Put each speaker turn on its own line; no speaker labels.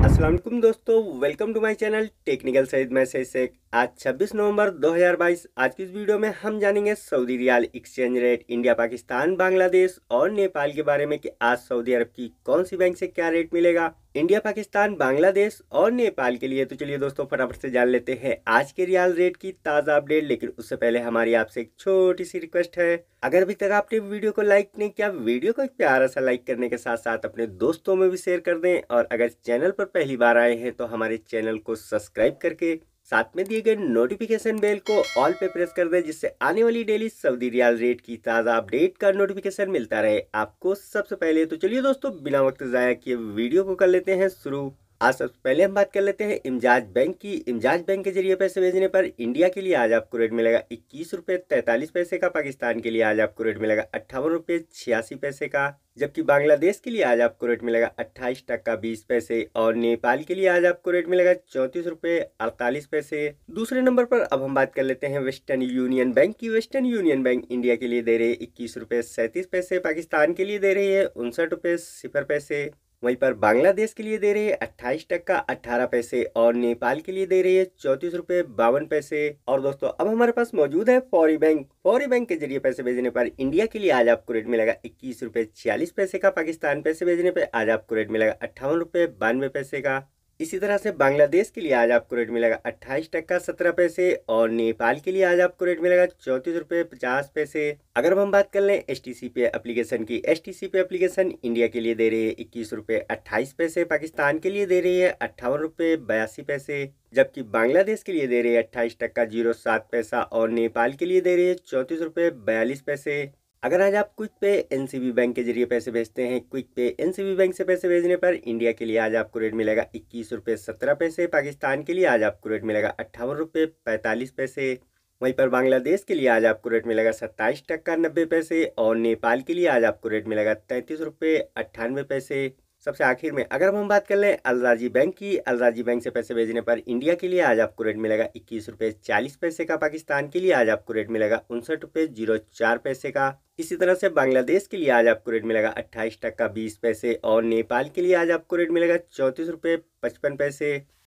वालेकुम दोस्तों welcome to my channel technical Saeed message से आज 26 नवंबर 2022 आज की इस वीडियो में हम जानेंगे Saudi riyal exchange rate India, Pakistan, Bangladesh और नेपाल के बारे में कि आज सऊदी अरब की कौन सी बैंक से क्या रेट मिलेगा। इंडिया, पाकिस्तान, बांग्लादेश और नेपाल के लिए। तो चलिए दोस्तों, फटाफट से जान लेते हैं आज के रियाल रेट की ताज़ा अपडेट। लेकिन उससे पहले हमारी आपसे एक छोटी सी रिक्वेस्ट है। अगर अभी तक आपने वीडियो को लाइक नहीं किया, वीडियो को प्यारा सा लाइक करने के साथ साथ अपने दोस्तों में भी शेयर कर दें। और अगर चैनल पर पहली बार आए हैं तो हमारे चैनल को सब्सक्राइब करके साथ में दिए गए नोटिफिकेशन बेल को ऑल पे प्रेस कर दें, जिससे आने वाली डेली सऊदी रियाल रेट की ताज़ा अपडेट का नोटिफिकेशन मिलता रहे। आपको सबसे पहले तो चलिए दोस्तों, बिना वक्त ज़ाया किए वीडियो को कर लेते हैं शुरू। आज सबसे पहले हम बात कर लेते हैं इमजाज बैंक की। इमजाज बैंक के ज़रिए पैसे भेजने पर इंडिया के लिए आज आपको रेट मिलेगा इक्कीस रुपये तैंतालीस पैसे का, पाकिस्तान के लिए आज आपको रेट मिलेगा अट्ठावन रुपये छियासी पैसे का, जबकि बांग्लादेश के लिए आज आपको रेट मिलेगा अट्ठाईस टक्का बीस पैसे और नेपाल के लिए आज आपको रेट मिलेगा चौंतीस रुपये अड़तालीस पैसे। दूसरे नंबर पर अब हम बात कर लेते हैं वेस्टर्न यूनियन बैंक की। वेस्टर्न यूनियन बैंक इंडिया के लिए दे रही इक्कीस रुपये सैंतीस पैसे, पाकिस्तान के लिए दे रही है उनसठ रुपये सिफर पैसे। वहीं पर बांग्लादेश के लिए दे रही है अट्ठाईस टक्का अट्ठारह पैसे और नेपाल के लिए दे रही है चौतीस रुपए बावन पैसे। और दोस्तों, अब हमारे पास मौजूद है फौरी बैंक। फौरी बैंक के ज़रिए पैसे भेजने पर इंडिया के लिए आज आपको रेट मिलेगा इक्कीस रुपए छियालीस पैसे का, पाकिस्तान पैसे भेजने पर आज आपको रेट मिलेगा अट्ठावन रुपए बानवे पैसे का। इसी तरह से बांग्लादेश के लिए आज आपको रेट मिलेगा अट्ठाईस टक्का सत्रह पैसे और नेपाल के लिए आज आपको रेट मिलेगा चौंतीस रुपये पचास पैसे। अगर हम बात कर लें एस टी सी पे अप्लीकेशन की एस टी सी पे अप्लीकेशन इंडिया के लिए दे रही है इक्कीस रुपये अट्ठाईस पैसे, पाकिस्तान के लिए दे रही है अट्ठावन रुपये बयासी पैसे, जबकि बांग्लादेश के लिए दे रही है अट्ठाईस टक्का ज़ीरो सात पैसा और नेपाल के लिए दे रही है चौंतीस रुपये बयालीस पैसे। अगर आज आप क्विक पे एनसीबी बैंक के ज़रिए पैसे भेजते हैं, क्विक पे एनसीबी बैंक से पैसे भेजने पर इंडिया के लिए आज आपको रेट मिलेगा इक्कीस रुपये सत्रह पैसे, पाकिस्तान के लिए आज आपको रेट मिलेगा अट्ठावन रुपये पैंतालीस पैसे, वहीं पर बांग्लादेश के लिए आज आपको रेट मिलेगा सत्ताईस टक्का नब्बे पैसे और नेपाल के लिए आज आपको रेट मिलेगा तैंतीस रुपये अट्ठानवे पैसे। सबसे आखिर में अगर हम बात कर लें अलराजी बैंक की, अलराजी बैंक से पैसे भेजने पर इंडिया के लिए आज आपको रेट मिलेगा इक्कीस रुपये चालीस पैसे का, पाकिस्तान के लिए आज आपको रेट मिलेगा उनसठ रुपये ज़ीरो चार पैसे का। इसी तरह से बांग्लादेश के लिए आज आपको रेट मिलेगा अट्ठाईस टक्का बीस पैसे और नेपाल के लिए आज आपको रेट मिलेगा चौंतीस रुपये पचपन पैसे।